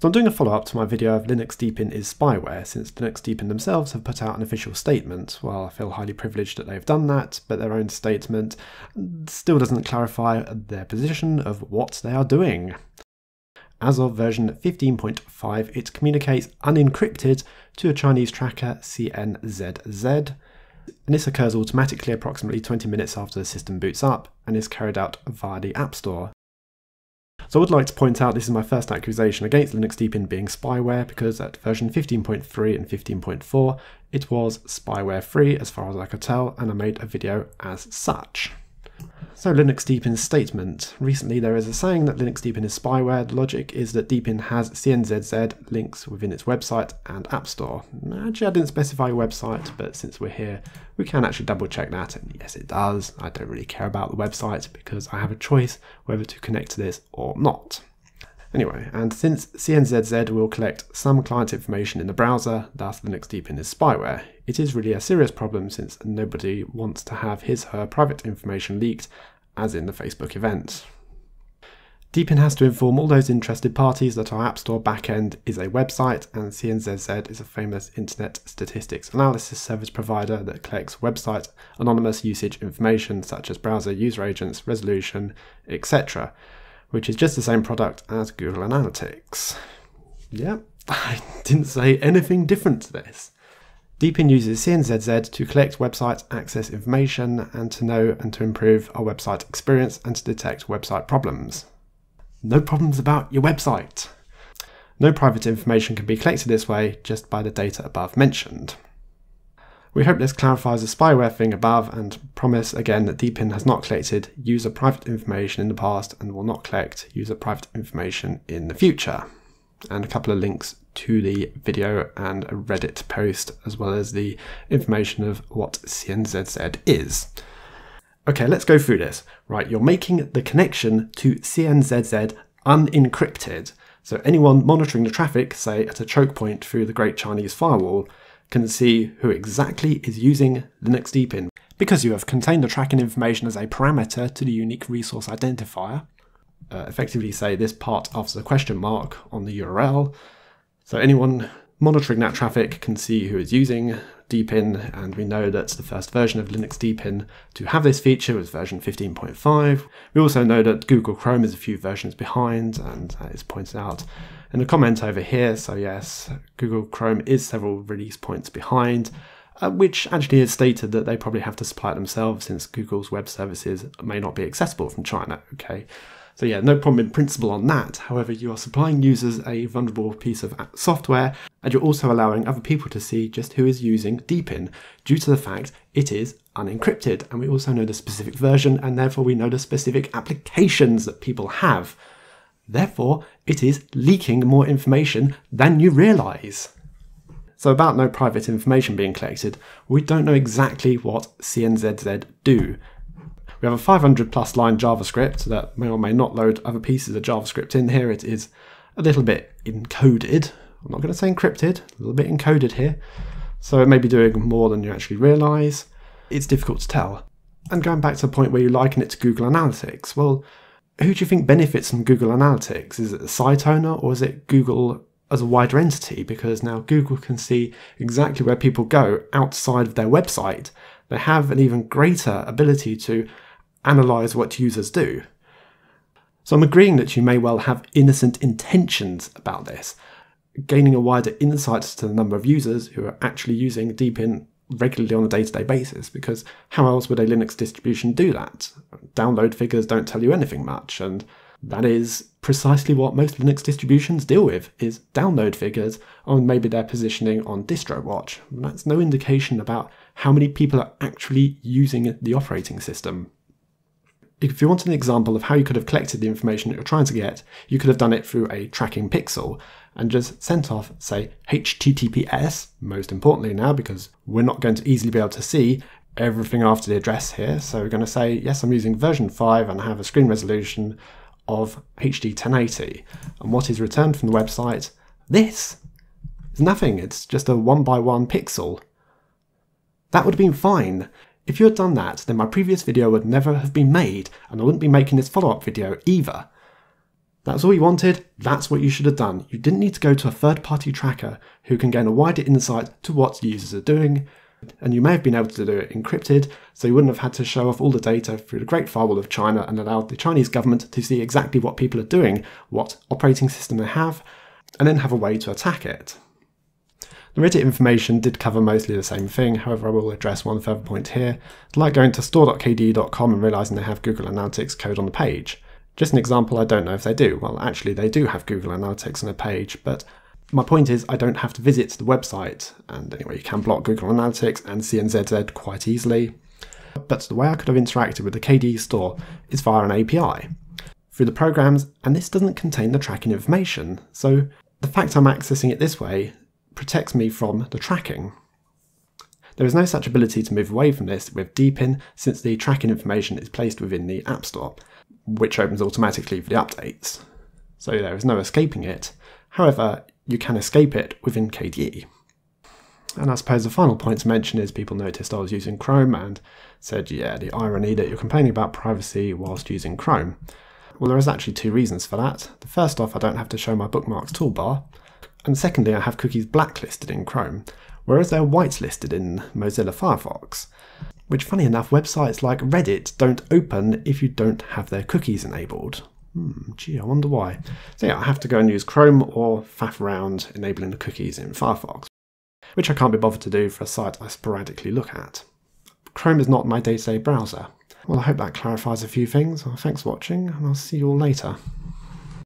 So I'm doing a follow-up to my video of Linux Deepin is spyware, since Linux Deepin themselves have put out an official statement. Well, I feel highly privileged that they've done that, but their own statement still doesn't clarify their position of what they are doing. As of version 15.5, it communicates unencrypted to a Chinese tracker CNZZ, and this occurs automatically approximately 20 minutes after the system boots up and is carried out via the App Store. So I would like to point out this is my first accusation against Linux Deepin being spyware because at version 15.3 and 15.4 it was spyware free as far as I could tell and I made a video as such. So Linux Deepin's statement. Recently there is a saying that Linux Deepin is spyware. The logic is that Deepin has CNZZ links within its website and App Store. Actually I didn't specify a website, but since we're here, we can actually double check that. And yes, it does. I don't really care about the website because I have a choice whether to connect to this or not. Anyway, and since CNZZ will collect some client information in the browser, thus Linux Deepin is spyware, it is really a serious problem since nobody wants to have his her private information leaked, as in the Facebook event. Deepin has to inform all those interested parties that our App Store backend is a website and CNZZ is a famous internet statistics analysis service provider that collects website anonymous usage information such as browser user agents, resolution, etc which is just the same product as Google Analytics. Yep, I didn't say anything different to this. Deepin uses CNZZ to collect website access information and to know and to improve our website experience and to detect website problems. No problems about your website. No private information can be collected this way just by the data above mentioned. We hope this clarifies the spyware thing above and promise again that Deepin has not collected user private information in the past and will not collect user private information in the future. And a couple of links to the video and a Reddit post, as well as the information of what CNZZ is. Okay, let's go through this. Right, you're making the connection to CNZZ unencrypted. So anyone monitoring the traffic, say at a choke point through the Great Chinese Firewall, can see who exactly is using Linux Deepin. Because you have contained the tracking information as a parameter to the unique resource identifier, uh, effectively say this part after the question mark on the URL. So anyone monitoring that traffic can see who is using Deepin, and we know that the first version of Linux Deepin to have this feature was version 15.5. We also know that Google Chrome is a few versions behind, and that is pointed out in the comment over here. So yes, Google Chrome is several release points behind, uh, which actually is stated that they probably have to supply it themselves since Google's web services may not be accessible from China. Okay. So yeah, no problem in principle on that. However, you are supplying users a vulnerable piece of software, and you're also allowing other people to see just who is using Deepin, due to the fact it is unencrypted. And we also know the specific version, and therefore we know the specific applications that people have. Therefore, it is leaking more information than you realise. So about no private information being collected, we don't know exactly what CNZZ do. We have a 500 plus line JavaScript that may or may not load other pieces of JavaScript in here. It is a little bit encoded. I'm not going to say encrypted, a little bit encoded here. So it may be doing more than you actually realise. It's difficult to tell. And going back to the point where you liken it to Google Analytics, well, who do you think benefits from Google Analytics? Is it the site owner or is it Google as a wider entity? Because now Google can see exactly where people go outside of their website. They have an even greater ability to analyze what users do. So I'm agreeing that you may well have innocent intentions about this, gaining a wider insight to the number of users who are actually using Deepin regularly on a day to day basis because how else would a Linux distribution do that? Download figures don't tell you anything much, and that is precisely what most Linux distributions deal with is download figures on maybe their positioning on DistroWatch. That's no indication about how many people are actually using the operating system. If you want an example of how you could have collected the information that you're trying to get, you could have done it through a tracking pixel and just sent off, say, HTTPS, most importantly now, because we're not going to easily be able to see everything after the address here. So we're going to say, yes, I'm using version 5 and I have a screen resolution of HD 1080. And what is returned from the website? This. It's nothing, it's just a one by one pixel. That would have been fine. If you had done that, then my previous video would never have been made, and I wouldn't be making this follow-up video either. That's all you wanted, that's what you should have done. You didn't need to go to a third party tracker who can gain a wider insight to what users are doing. And you may have been able to do it encrypted, so you wouldn't have had to show off all the data through the Great Firewall of China and allow the Chinese government to see exactly what people are doing, what operating system they have, and then have a way to attack it. The Reddit information did cover mostly the same thing, however, I will address one further point here. It's like going to store.kde.com and realizing they have Google Analytics code on the page. Just an example, I don't know if they do. Well, actually, they do have Google Analytics on a page, but my point is, I don't have to visit the website. And anyway, you can block Google Analytics and CNZZ quite easily. But the way I could have interacted with the KDE store is via an API through the programs, and this doesn't contain the tracking information. So the fact I'm accessing it this way protects me from the tracking. There is no such ability to move away from this with Deepin since the tracking information is placed within the App Store which opens automatically for the updates. So there is no escaping it. However, you can escape it within KDE. And I suppose the final point to mention is people noticed I was using Chrome and said, yeah, the irony that you're complaining about privacy whilst using Chrome. Well, there is actually two reasons for that. The first off, I don't have to show my bookmarks toolbar. And secondly, I have cookies blacklisted in Chrome, whereas they're whitelisted in Mozilla Firefox which funny enough, websites like Reddit don't open if you don't have their cookies enabled. Hmm, gee, I wonder why. So yeah, I have to go and use Chrome or faff around enabling the cookies in Firefox, which I can't be bothered to do for a site I sporadically look at. Chrome is not my day-to-day browser. Well, I hope that clarifies a few things. Well, thanks for watching, and I'll see you all later.